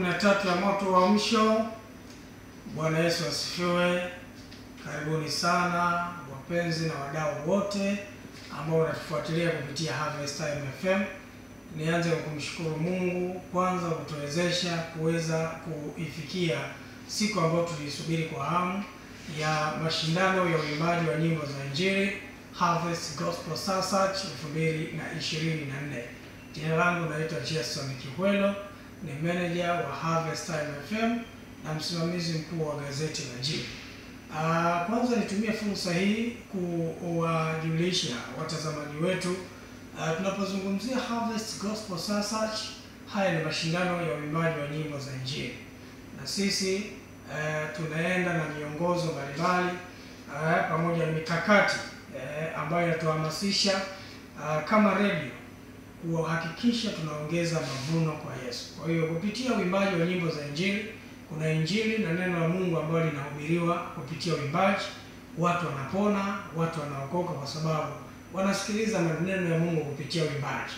13 ya moto wa mwisho Bwana Yesu asifiwe. Karibuni sana wapenzi na wadau wote ambao unatufuatilia kupitia Harvest Time FM. Nianze kwa kumshukuru Mungu kwanza kutuwezesha kuweza kuifikia siku ambayo tuliisubiri kwa hamu ya mashindano ya uimbaji wa nyimbo za Injili Harvest Gospel Sausage 2024. Jina langu naitwa Jason Kihwelo ni manager wa Harvest Time FM na msimamizi mkuu wa gazeti la Jim. Ah, kwanza nitumie fursa hii kuwajulisha watazamaji wetu uh, tunapozungumzia Harvest Gospel Search, haya ni mashindano ya uimbaji wa nyimbo za Injili, na sisi uh, tunaenda na miongozo mbalimbali uh, pamoja na mikakati uh, ambayo inatuhamasisha uh, kama redio kuhakikisha tunaongeza mavuno kwa Yesu. Kwa hiyo kupitia uimbaji wa nyimbo za Injili kuna injili na neno la Mungu ambalo linahubiriwa kupitia uimbaji. Watu wanapona, watu wanaokoka kwa sababu wanasikiliza maneno ya Mungu kupitia uimbaji.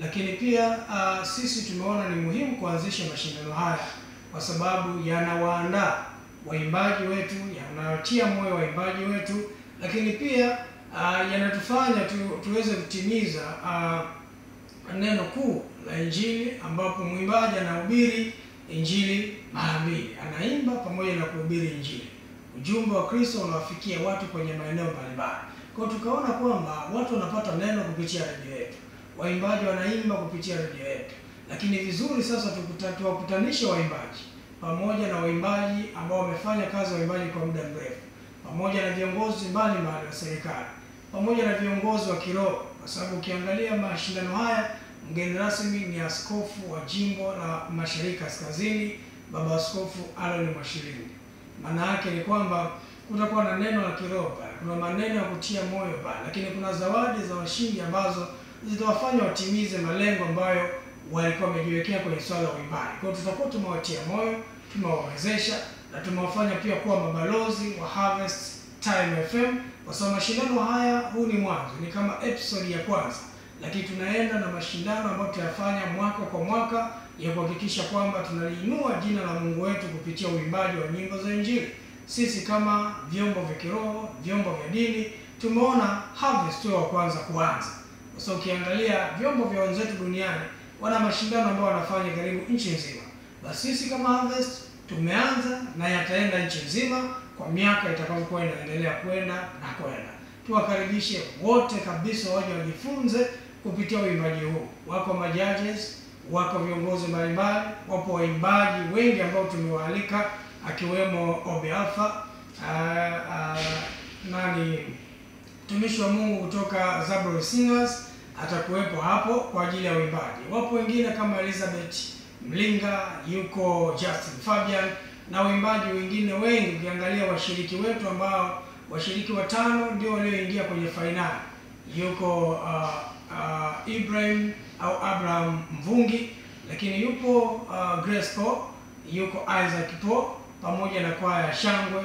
Lakini pia uh, sisi tumeona ni muhimu kuanzisha mashindano haya kwa sababu yanawaandaa waimbaji wetu, yanawatia moyo waimbaji wetu, lakini pia uh, yanatufanya tu, tuweze kutimiza uh, neno kuu la Injili ambapo mwimbaji anahubiri Injili mara mbili, anaimba pamoja na kuhubiri Injili. Ujumbe wa Kristo unawafikia watu kwenye maeneo mbalimbali. Kwa tukaona kwamba watu wanapata neno kupitia redio yetu, waimbaji wanaimba kupitia redio yetu, lakini vizuri sasa tuwakutanishe waimbaji pamoja na waimbaji ambao wamefanya kazi waimbaji kwa muda mrefu, pamoja na viongozi mbalimbali wa serikali, pamoja na viongozi wa kiroho, kwa sababu ukiangalia mashindano haya mgeni rasmi ni askofu wa jimbo la Mashariki Kaskazini, Baba Askofu Aaron Mwashilindi. Maana yake ni kwamba kutakuwa na neno la kiroho pale, kuna maneno ya kutia moyo pale, lakini kuna zawadi za washindi ambazo zitawafanya watimize malengo ambayo walikuwa wamejiwekea kwenye swala la uimbaji. Kwa hiyo tutakuwa tumewatia moyo, tumewawezesha na tumewafanya pia kuwa mabalozi wa Harvest Time FM, kwa sababu mashindano haya, huu ni mwanzo, ni kama episode ya kwanza. Lakini tunaenda na mashindano ambayo tutayafanya mwaka kwa mwaka ya kuhakikisha kwamba tunaliinua jina la Mungu wetu kupitia uimbaji wa nyimbo za Injili. Sisi kama vyombo vya kiroho, vyombo vya dini, tumeona Harvest wa kwanza kuanza. Sasa ukiangalia vyombo vya wenzetu duniani wana mashindano ambayo wanafanya karibu nchi nzima, basi sisi kama Harvest tumeanza na yataenda nchi nzima kwa miaka itakayokuwa inaendelea kwenda na kwenda. Tuwakaribishe wote kabisa waje wajifunze kupitia uimbaji huu. Wako majudges, wako viongozi mbalimbali, wapo waimbaji wengi ambao tumewaalika akiwemo Obe Alpha, ah, ah, nani mtumishi wa Mungu kutoka Zaburi Singers atakuwepo hapo kwa ajili ya uimbaji. Wapo wengine kama Elizabeth Mlinga, yuko Justin Fabian na waimbaji wengine wengi. Ukiangalia washiriki wetu ambao washiriki watano ndio walioingia kwenye fainali, yuko uh, uh, Ibrahim au Abraham Mvungi, lakini yupo uh, Grace Po, yuko Isaac Po pamoja na kwaya ya Shangwe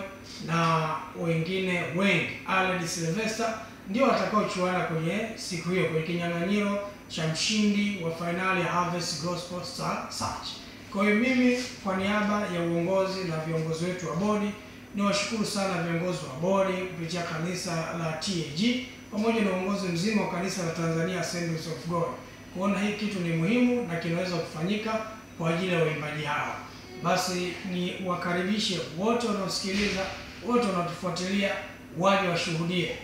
na wengine wengi. Aled Sylvester ndio watakaochuana kwenye siku hiyo kwenye kinyang'anyiro cha mshindi wa fainali ya Harvest Gospel Star Search. Kwa hiyo mimi kwa niaba ya uongozi na viongozi wetu wa bodi niwashukuru sana viongozi wa bodi kupitia kanisa la TAG pamoja na uongozi mzima wa kanisa la Tanzania Assemblies of God kuona hii kitu ni muhimu na kinaweza kufanyika kwa ajili ya waimbaji hawa. Basi ni wakaribishe wote wanaosikiliza, wote wanaotufuatilia waje washuhudie.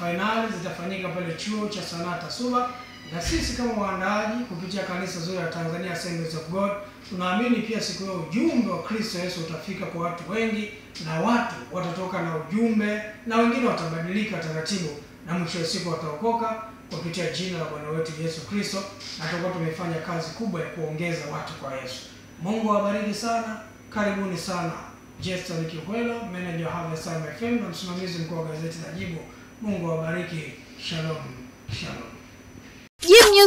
Fainali zitafanyika pale chuo cha sanaa TASULA, na sisi kama waandaaji kupitia kanisa zuri la Tanzania Assemblies of God tunaamini pia siku hiyo ujumbe wa Kristo Yesu utafika kwa watu wengi, na watu watatoka na ujumbe, na wengine watabadilika taratibu, na mwisho wa siku wataokoka kupitia jina la Bwana wetu Yesu Kristo, na tutakuwa tumefanya kazi kubwa ya kuongeza watu kwa Yesu. Mungu awabariki sana, karibuni sana. Jeston Kihwelo, manager wa Harvest Time FM na msimamizi mkuu wa gazeti la Jibu. Mungu awabariki. Shalom, shalom.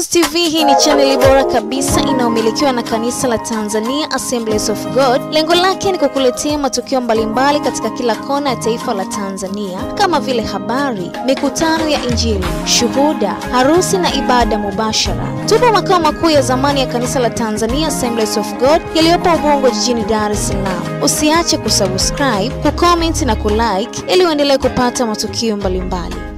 News TV hii ni chaneli bora kabisa inayomilikiwa na kanisa la Tanzania Assemblies of God. Lengo lake ni kukuletea matukio mbalimbali katika kila kona ya taifa la Tanzania kama vile habari, mikutano ya Injili, shuhuda, harusi na ibada mubashara. Tupo makao makuu ya zamani ya kanisa la Tanzania Assemblies of God yaliyopo Ubungo jijini Dar es Salaam. Usiache kusubscribe, kucomment na kulike ili uendelee kupata matukio mbalimbali.